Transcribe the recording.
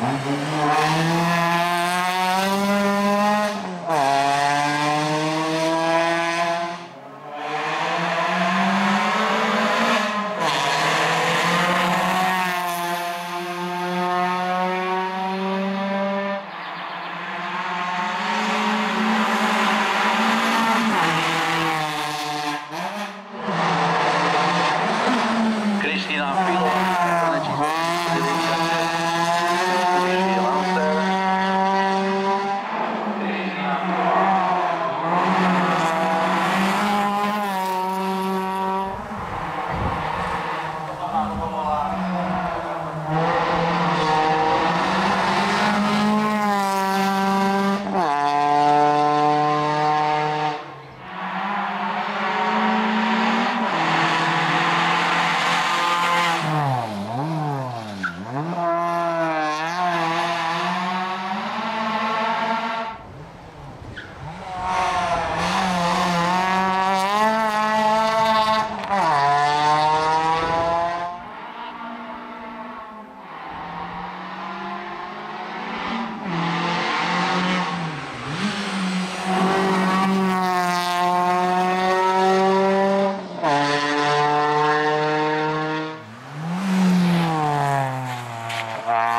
Mm-hmm. Ah.